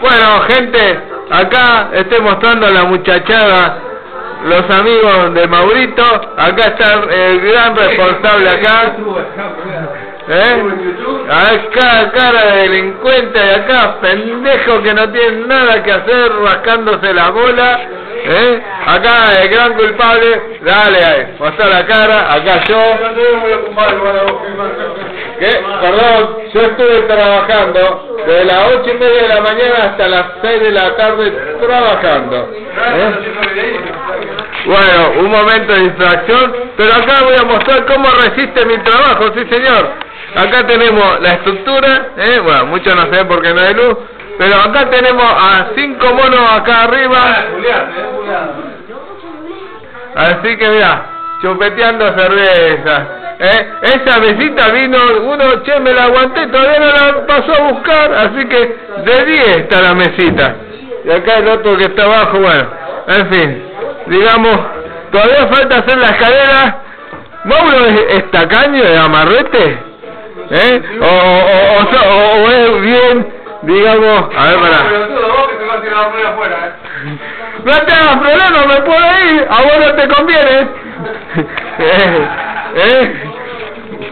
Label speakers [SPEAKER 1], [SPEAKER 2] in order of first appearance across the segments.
[SPEAKER 1] Bueno, gente, acá estoy mostrando a la muchachada, los amigos de Maurito. Acá está el gran responsable acá. ¿Eh? Acá cara de delincuente y acá pendejo que no tiene nada que hacer rascándose la bola. ¿Eh? Acá el gran culpable, dale ahí, mostrar la cara, acá yo. ¿Qué? Perdón, yo estuve trabajando desde las ocho y media de la mañana hasta las seis de la tarde trabajando. ¿Eh? Bueno, un momento de distracción, pero acá voy a mostrar cómo resiste mi trabajo, sí señor. Acá tenemos la estructura, ¿eh? bueno, muchos no saben porque no hay luz, pero acá tenemos a cinco monos acá arriba. Así que mira, chupeteando cerveza. ¿eh? Esa mesita vino uno, che, me la aguanté, todavía no la pasó a buscar, así que de 10 está la mesita. Y acá el otro que está abajo, bueno, en fin, digamos, todavía falta hacer la escalera. Mauro es, es tacaño de amarrete, ¿eh? O, o, o, o- es bien, digamos, a ver, para. No te hagas problema, me puedo ir, a vos no te conviene. eh, eh,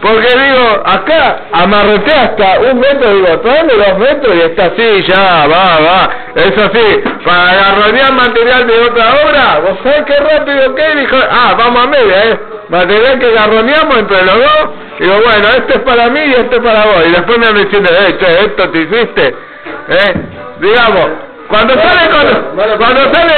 [SPEAKER 1] porque digo, acá amarrete hasta un metro, digo, tráeme dos metros y está así, ya, va, va. Eso sí, para agarronear material de otra obra, vos sabés qué rápido que dijo, ah, vamos a media, eh. Material que agarroneamos entre los dos, digo, bueno, este es para mí y este es para vos. Y después me diciendo, eh, che, esto te hiciste, eh, digamos, cuando sale con, cuando sale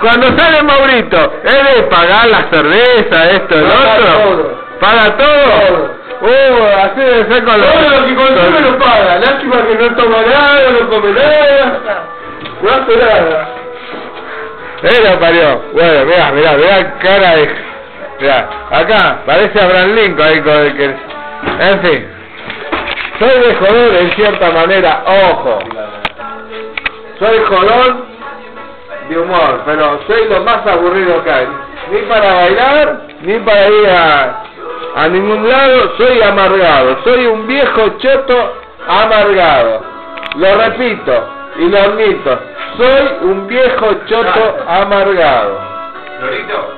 [SPEAKER 1] cuando sale Maurito, es de pagar la cerveza, esto, el otro. ¿Paga todo? Uh, así debe ser con los...
[SPEAKER 2] Todo lo que consume lo paga. Lástima que no toma nada, no come nada. No hace nada.
[SPEAKER 1] Eh, lo parió. Bueno, mirá, mirá, mirá cara de... Mirá, acá, parece Abraham Lincoln ahí con el que... En fin. Soy de joder en cierta manera, ojo. Soy jodón de humor, pero soy lo más aburrido que hay. Ni para bailar, ni para ir a, a ningún lado, soy amargado. Soy un viejo choto amargado. Lo repito y lo admito. Soy un viejo choto amargado.
[SPEAKER 3] Lorito,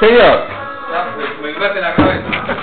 [SPEAKER 1] Señor,
[SPEAKER 3] me en la cabeza.